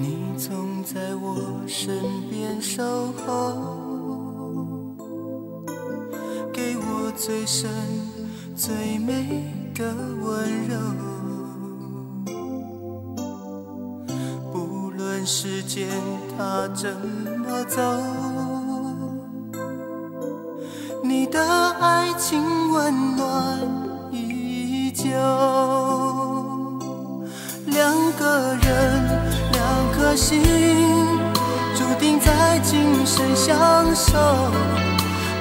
你总在我身边守候，最深最美的温柔。不论时间它怎么走，你的爱情温暖依旧。两个人，两颗心，注定在今生相守。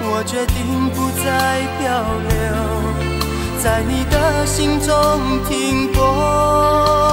我决定不再漂流，在你的心中停泊。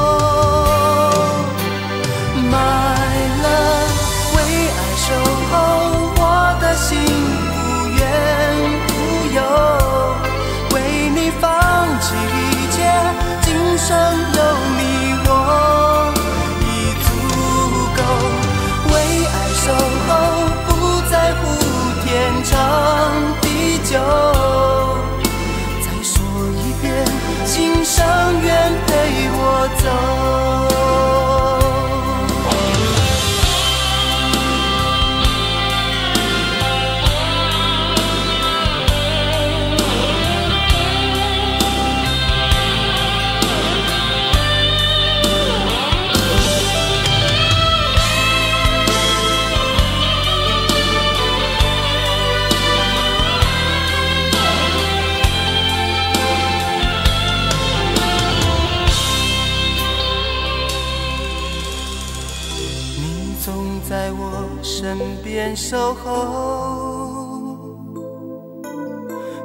身边守候，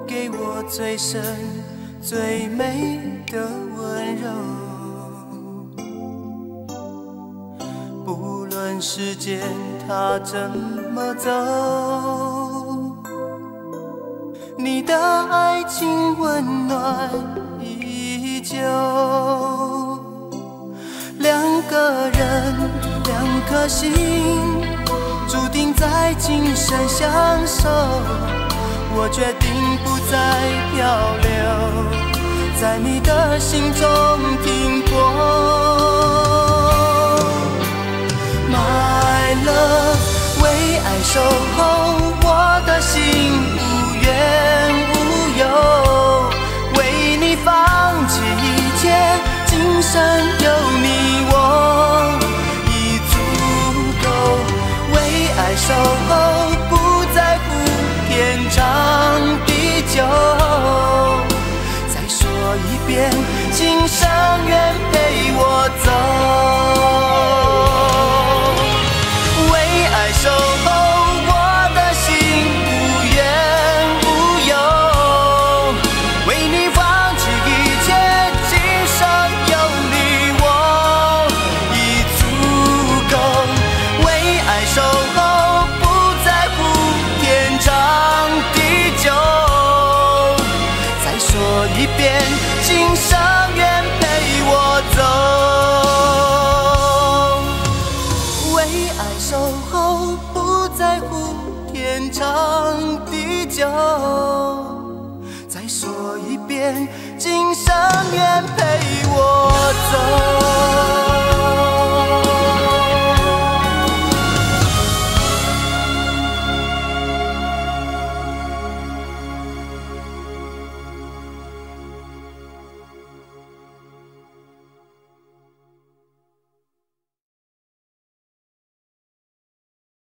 给我最深最美的温柔。不论时间它怎么走，你的爱情温暖依旧。两个人，两颗心，注定在今生相守。我决定不再漂流，在你的心中停泊。My love，为爱守候，我的心遍，今生愿陪我走。再说一遍，今生愿陪我走。